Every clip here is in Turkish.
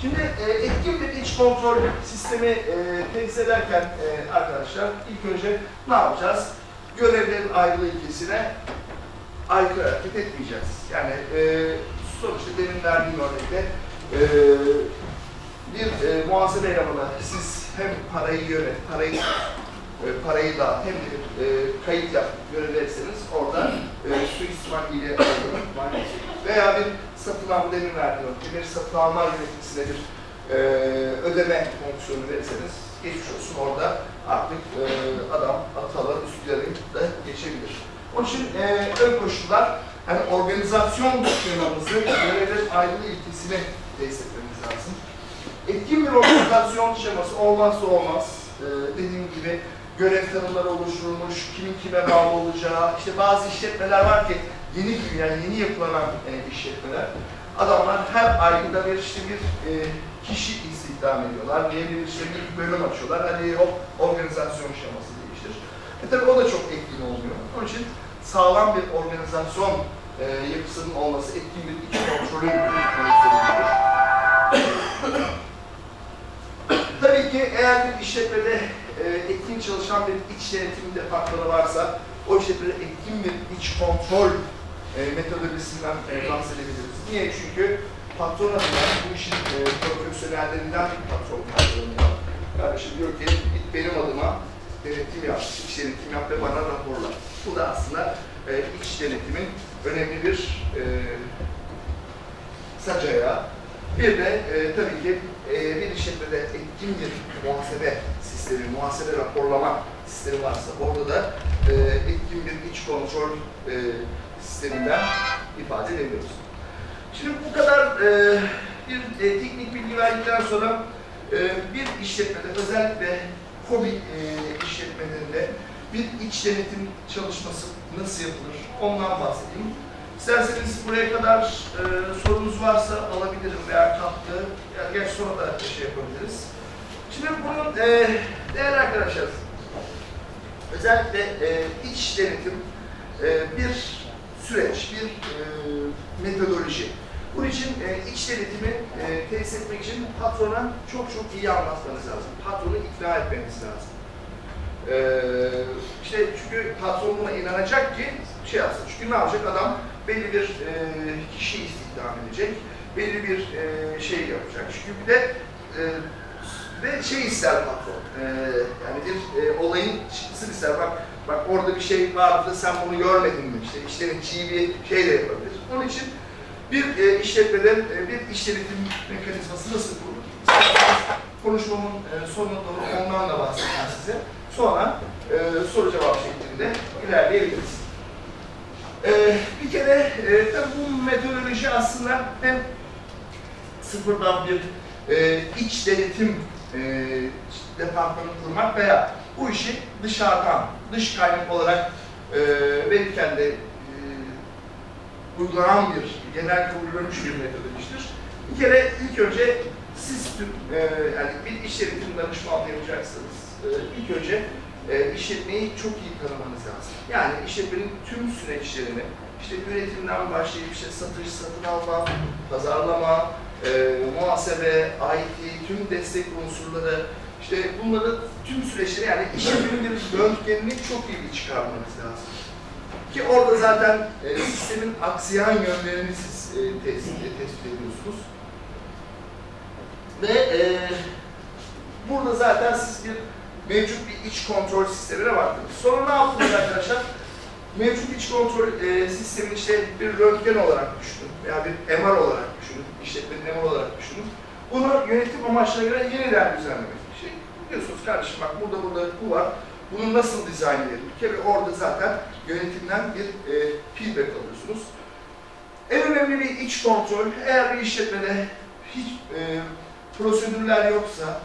Şimdi e, etkin bir iç kontrol sistemi e, tesis ederken e, arkadaşlar ilk önce ne yapacağız? Görevlerin ayrılığı ilkesine aykırı hareket etmeyeceğiz. Yani e, sonuçta demin verdiğim örnekte e, bir e, muhasebe elemanı siz hem parayı yönet, parayı e, parayı da hem de e, kayıt yap görevlerseniz orada e, suistimal ile veya bir satın alma demin verdiğim bir satın alma yöneticisine bir e, ödeme fonksiyonu verirseniz geçmiş olsun orada artık e, adam atalı üstlerin de geçebilir. Onun için e, ön koşullar hani organizasyon şemamızı görevlerin ayrılığı ilkesini tesis etmemiz lazım. Etkin bir organizasyon şeması olmazsa olmaz. E, dediğim gibi görev tanımları oluşturulmuş, kimin kime bağlı olacağı, işte bazı işletmeler var ki yeni büyüyen, yeni yapılan e, işletmeler. Adamlar her ayında bir işte bir e, kişi istihdam ediyorlar. Diye bir işte bir bölüm açıyorlar. Hadi hop organizasyon şeması değiştir. E tabi o da çok etkin olmuyor. Onun için sağlam bir organizasyon e, yapısının olması etkin bir iç kontrolün sorumludur. Tabii ki eğer bir işletmede e, etkin çalışan bir iç denetim departmanı varsa o işletmede etkin bir iç kontrol e, metodolojisinden e, bahsedebiliriz. Niye? Çünkü patron adına bu işin e, profesyonellerinden patron patronluyor. Kardeşim diyor ki git benim adıma denetim yap, iç denetim yap ve bana raporla. Bu da aslında e, iç denetimin önemli bir e, sacaya. Bir de e, tabii ki e, bir işletmede etkin bir muhasebe sistemi, muhasebe raporlama sistemi varsa orada da e, etkin bir iç kontrol e, sisteminden ifade edebiliyoruz. Şimdi bu kadar e, bir e, teknik bilgi verdikten sonra e, bir işletmede özellikle kobi e, işletmelerinde bir iç denetim çalışması nasıl yapılır ondan bahsedeyim. İsterseniz buraya kadar e, sorunuz varsa alabilirim veya katkı, yani geç sonra da şey yapabiliriz. Şimdi bunun e, değerli arkadaşlar, özellikle e, iç denetim e, bir süreç, bir e, metodoloji. Bunun için e, iç denetimi e, tesis etmek için patrona çok çok iyi anlatmanız lazım. Patronu ikna etmeniz lazım. E, işte çünkü patron buna inanacak ki şey yapsın. Çünkü ne yapacak adam? Belli bir e, kişi istihdam edecek. Belli bir e, şey yapacak. Çünkü bir de e, ve şey ister patron. E, yani bir e, olayın çıktısını ister. Bak bak orada bir şey vardı sen bunu görmedin mi? İşte işletmeciyi bir şey de yapabilir. Onun için bir e, işletmeden e, bir iş denetim mekanizması nasıl kurulur? Konuşmamın e, sonuna doğru ondan da bahsedeceğim size. Sonra e, soru cevap şeklinde ilerleyebiliriz. E, bir kere e, tabii bu metodoloji aslında hem sıfırdan bir e, iç denetim e, departmanı kurmak veya bu işi dışarıdan, dış kaynak olarak e, verirken de e, uygulanan bir, genel kabul görmüş bir metodolojidir. Bir kere ilk önce siz e, yani bir iş denetim danışmanlığı yapacaksınız. E, ilk önce e, işletmeyi çok iyi tanımanız lazım. Yani işletmenin tüm süreçlerini, işte üretimden başlayıp işte satış, satın alma, pazarlama, e, muhasebe, IT, tüm destek unsurları, işte bunları tüm süreçleri yani işletmenin bir röntgenini çok iyi çıkarmanız lazım. Ki orada zaten e, sistemin aksiyan yönlerini siz e, tespit, tespit ediyorsunuz. Ve e, burada zaten siz bir mevcut bir iç kontrol sistemine baktınız. Sonra ne yaptınız arkadaşlar? Mevcut iç kontrol e, sistemini işte bir röntgen olarak düşünün veya bir MR olarak düşünün, işletmenin MR olarak düşünün. Bunu yönetim amaçlarına göre yeniden düzenlemek. Diyorsunuz kardeşim bak burada burada bu var. Bunu nasıl dizayn edelim? Bir kere orada zaten yönetimden bir e, feedback alıyorsunuz. En önemli bir iç kontrol, eğer bir işletmede hiç e, prosedürler yoksa,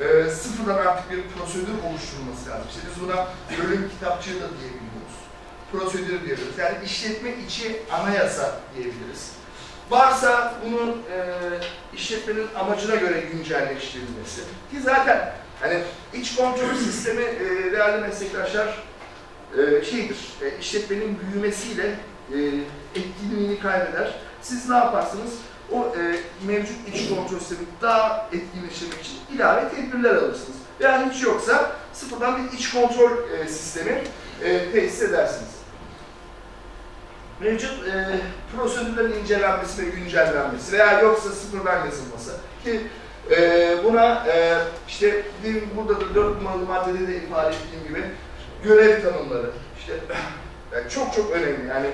e, sıfırdan artık bir prosedür oluşturulması lazım. İşte biz buna bölüm kitapçığı da diyebiliyoruz. Prosedür diyoruz. Yani işletme içi anayasa diyebiliriz. Varsa bunun işletmenin amacına göre güncelleştirilmesi. Ki zaten hani iç kontrol sistemi e, değerli meslektaşlar e, şeydir, e, işletmenin büyümesiyle e, etkinliğini kaybeder. Siz ne yaparsınız? o e, mevcut iç kontrol sistemi daha etkinleştirmek için ilave tedbirler alırsınız. Yani hiç yoksa sıfırdan bir iç kontrol e, sistemi e, tesis edersiniz. Mevcut e, prosedürlerin incelenmesi ve güncellenmesi veya yoksa sıfırdan yazılması. Ki e, buna e, işte demin burada da dört numaralı maddede de ifade ettiğim gibi görev tanımları işte yani çok çok önemli. Yani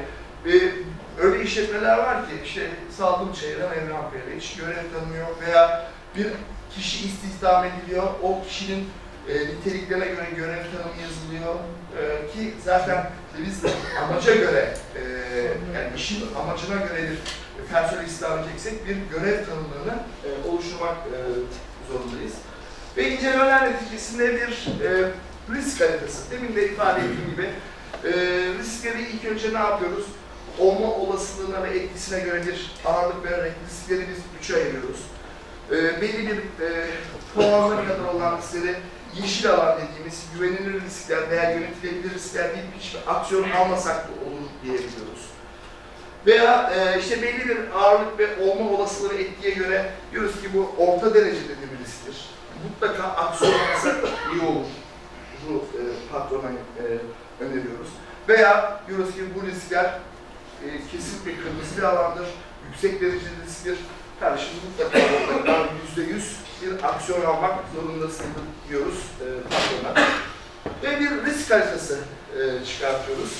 bir öyle işletmeler var ki işte sağlık çayıran Emrah Bey'le hiç görev tanımıyor veya bir kişi istihdam ediliyor, o kişinin e, niteliklerine göre görev tanımı yazılıyor e, ki zaten biz amaca göre e, yani işin amacına göre bir personel istihdam edeceksek bir görev tanımlarını e, oluşturmak e, zorundayız. Ve incelemeler neticesinde bir e, risk haritası. Demin de ifade ettiğim gibi e, riskleri ilk önce ne yapıyoruz? Olma olasılığına ve etkisine göre bir ağırlık vererek riskleri biz üçe ayırıyoruz. E, belli bir e, puanına kadar olan riskleri yeşil alan dediğimiz güvenilir riskler veya yönetilebilir riskler deyip hiçbir aksiyon almasak da olur diyebiliyoruz. Veya e, işte belli bir ağırlık ve olma olasılığı etkiye göre diyoruz ki bu orta derecede bir risktir. Mutlaka aksiyon almasak iyi olur. Bu e, patrona e, öneriyoruz. Veya diyoruz ki bu riskler e, kesinlikle kırmızı bir alandır, yüksek derecede risktir. Kardeşim mutlaka mutlaka yüzde yüz bir aksiyon almak zorundasın diyoruz e, patrona. Ve bir risk haritası e, çıkartıyoruz.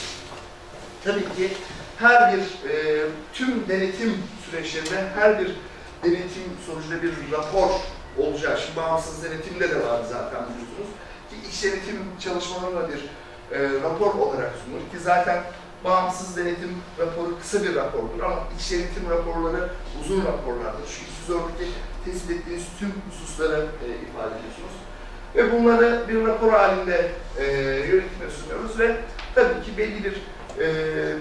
Tabii ki her bir e, tüm denetim süreçlerinde her bir denetim sonucunda bir rapor olacak. Şimdi bağımsız denetimde de var zaten biliyorsunuz. Ki iç denetim çalışmalarına bir e, rapor olarak sunulur ki zaten bağımsız denetim raporu kısa bir rapordur ama iç denetim raporları uzun raporlardır. Çünkü siz oradaki tespit ettiğiniz tüm hususları e, ifade ediyorsunuz. Ve bunları bir rapor halinde e, yönetime sunuyoruz ve tabii ki belli bir e,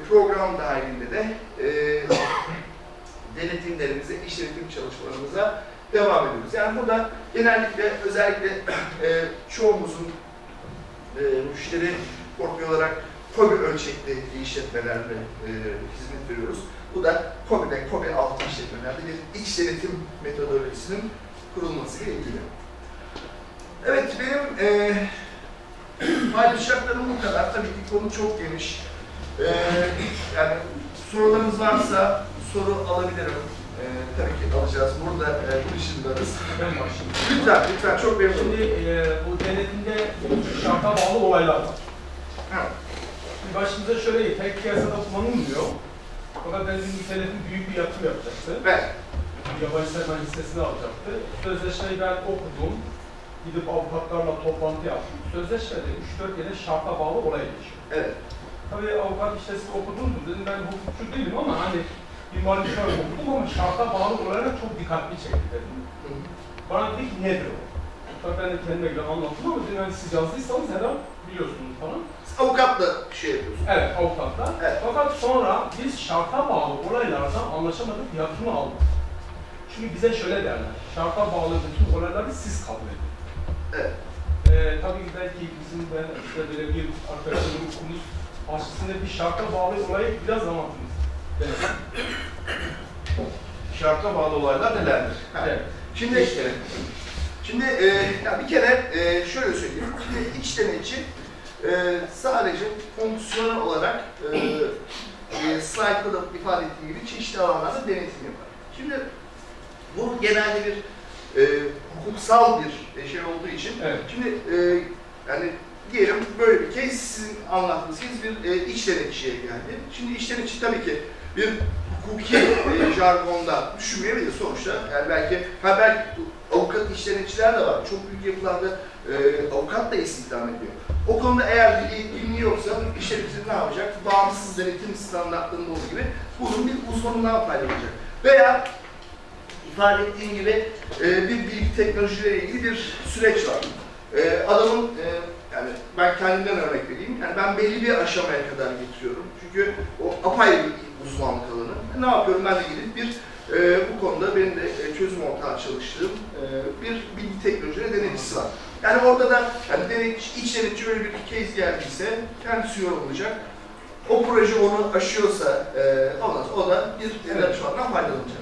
program dahilinde de e, denetimlerimize, iş denetim çalışmalarımıza devam ediyoruz. Yani burada genellikle özellikle e, çoğumuzun e, müşteri portföy olarak KOBİ ölçekli işletmelerle e, hizmet veriyoruz. Bu da KOBİ'de, KOBİ altı işletmelerde bir iç denetim metodolojisinin kurulması ile ilgili. Evet, benim e, paylaşacaklarım bu kadar. Tabii ki konu çok geniş. E, yani sorularınız varsa soru alabilirim. E, tabii ki alacağız. Burada e, bu işin varız. Ben başlayayım. Lütfen, lütfen çok memnunum. Şimdi e, bu denetimde şarta bağlı olaylar var. Evet. Başımıza şöyle tek piyasada kullanılmıyor. Fakat bir mükellefim büyük bir yatırım yapacaktı. Evet. Yabancı sermaye hissesini alacaktı. Sözleşmeyi ben okudum. Gidip avukatlarla toplantı yaptım. Sözleşmede 3-4 yere şarta bağlı olay geçiyor. Evet. Tabii avukat işte siz okudunuz mu? Dedim ben hukukçu değilim ama hani bir mali okudum ama şarta bağlı olaylara çok dikkatli çekti dedim. Bana dedi ki nedir o? Tabii ben de kendime göre anlattım ama dedim yani siz yazdıysanız herhalde biliyorsunuz falan. Avukatla şey yapıyorsun. Evet avukatla. Evet. Fakat sonra biz şarta bağlı olaylardan anlaşamadık yatırımı aldık. Çünkü bize şöyle derler, şarta bağlı bütün olayları siz kabul edin. Evet. Ee, tabii ki belki bizim ben işte böyle bir arkadaşımın okumuş aslında bir şarta bağlı olayı biraz anlatınız. Evet. Şarta bağlı olaylar nelerdir? Evet. Şimdi Şimdi e, ya bir kere e, şöyle söyleyeyim. Şimdi iç denetçi e, sadece fonksiyonel olarak e, e, slide'da da ifade ettiğim gibi çeşitli alanlarda denetim yapar. Şimdi bu genelde bir e, hukuksal bir şey olduğu için Evet. şimdi e, yani diyelim böyle bir case sizin anlattığınız case bir e, iç denetçiye geldi. Şimdi iç denetçi tabii ki bir hukuki e, jargonda düşünmeyebilir sonuçta. Yani belki, ha belki avukat iç denetçiler de var. Çok büyük yapılarda e, avukat da istihdam ediyor. O konuda eğer bir ilmi yoksa iş denetçisi ne yapacak? Bağımsız denetim standartlarında olduğu gibi bunun bir uzmanından faydalanacak. Veya ifade ettiğim gibi e, bir bilgi teknolojileriyle ilgili bir süreç var. E, adamın e, yani ben kendimden örnek vereyim. Yani ben belli bir aşamaya kadar getiriyorum. Çünkü o apayrı bir uzmanlık alanı. Ne yapıyorum? Ben de gidip bir e, bu konuda benim de e, çözüm ortağı çalıştığım e, bir bilgi teknolojileri denetçisi var. Yani orada da yani denetçi, iç denetçi böyle bir case geldiyse kendisi yorumlayacak. O proje onu aşıyorsa e, ondan sonra o da bir danışmandan faydalanacak.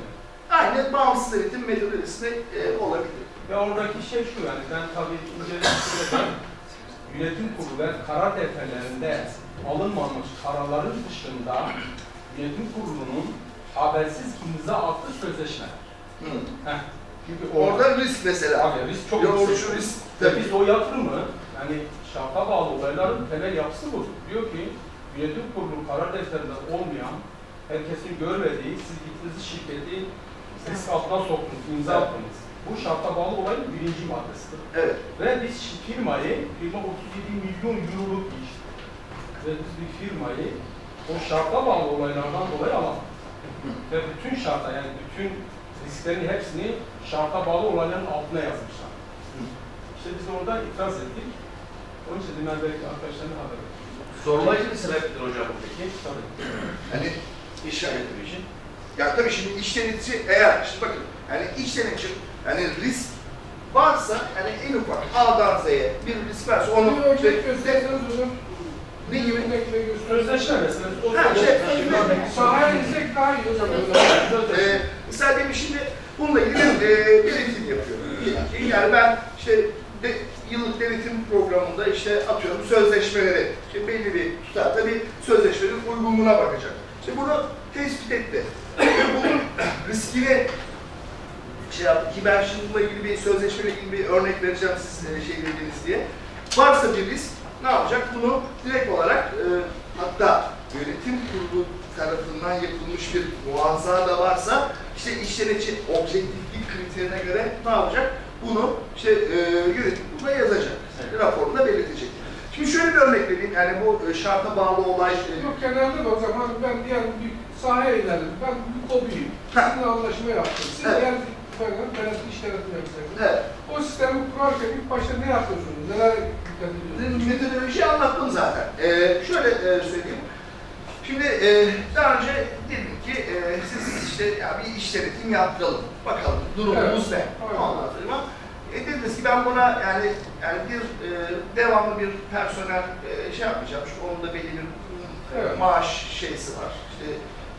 aynı bağımsız denetim metodolojisinde e, olabilir. Ve oradaki şey şu yani ben tabii incelemesinde yönetim kurulu ve karar defterlerinde alınmamış kararların dışında yönetim kurulunun habersiz imza attığı sözleşmeler. Hı. Heh. Çünkü orada Orada risk mesela. Tabii risk çok oluşu risk Ve tabii. biz o yatırımı yani şarta bağlı olayların temel yapısı bu. Diyor ki yönetim kurulu karar defterinde olmayan, herkesin görmediği, siz gittiğiniz şirketi risk altına soktunuz, imza Evet. attınız. Bu şarta bağlı olayın birinci maddesidir. Evet. Ve biz firmayı, firma 37 milyon euroluk bir iş. Ve biz bir firmayı o şarta bağlı olaylardan dolayı alamayız. Ve bütün şarta yani bütün risklerin hepsini şarta bağlı olayların altına yazmışlar. İşte biz orada itiraz ettik. Onun için dedim ben belki arkadaşlarına haber verdim. Zorlayıcı bir sebeptir hocam peki. Tabii. Hani İş yönetimi için. Ya tabii şimdi iş denetici eğer, şimdi bakın yani iş denetici yani risk varsa yani en ufak A'dan Z'ye bir risk varsa onu Bir örnek gösterseniz hocam. Ne gibi? Sözleşme mesela. Ha, şey, Sahaya insek daha iyi hocam. Ee, mesela diyelim şimdi bununla ilgili e, denetim yapıyorum. Yani ben işte de, yıllık denetim programında işte atıyorum sözleşmeleri, işte belli bir tutarda bir sözleşmenin uygunluğuna bakacak. İşte bunu tespit etti. Bunun riskini şey yaptı ki ben şimdi bununla ilgili bir sözleşmeyle ilgili bir örnek vereceğim siz e, şey dediniz diye. Varsa bir risk ne yapacak? Bunu direkt olarak e, hatta yönetim kurulu tarafından yapılmış bir muazza da varsa işte işlenici objektiflik kriterine göre ne yapacak? Bunu işte e, yönetim kuruluna yazacak. Raporunda belirtecek. Şimdi şöyle bir örnek vereyim. Yani bu e, şarta bağlı olay e, Yok genelde de o zaman ben diyelim bir sahaya ilerledim. Ben bir kobiyim. Sizinle anlaşma yaptım. Siz Evet. eğer efendim denetim iş denetimi yapacaksınız. evet. O sistemi kurarken ilk başta ne yapıyorsunuz? Neler dikkat ediyorsunuz? Metodolojiyi anlattım zaten. Ee, şöyle e, söyleyeyim. Şimdi e, daha önce dedim ki e, siz işte ya bir iş denetim yaptıralım. Bakalım durumumuz ne? Evet. Ondan sonra e, dediniz ki ben buna yani yani bir e, devamlı bir personel e, şey yapmayacağım. Çünkü onun da belli bir e, Evet. maaş şeysi var. İşte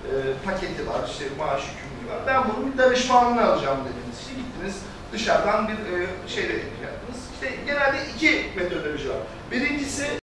e, paketi var, işte maaş yükümlülüğü var. Ben bunun bir danışmanlığını alacağım dediniz. İşte gittiniz dışarıdan bir e, şeyle yaptınız. İşte genelde iki metodoloji var. Birincisi